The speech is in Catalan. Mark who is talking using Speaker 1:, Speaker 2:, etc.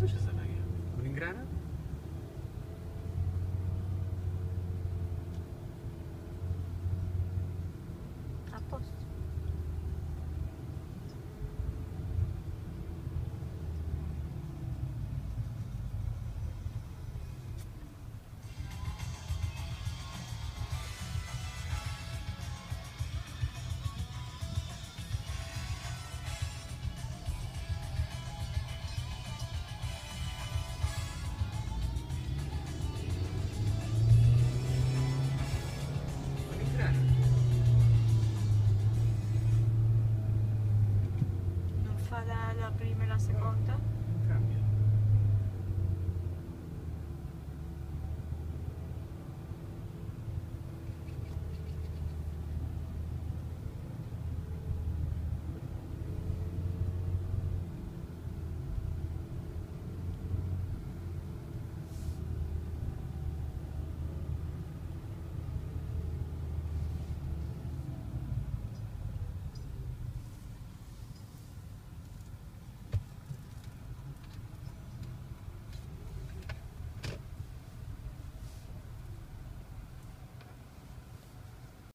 Speaker 1: Deixa-se anar, ja. Una ingrana?
Speaker 2: la primera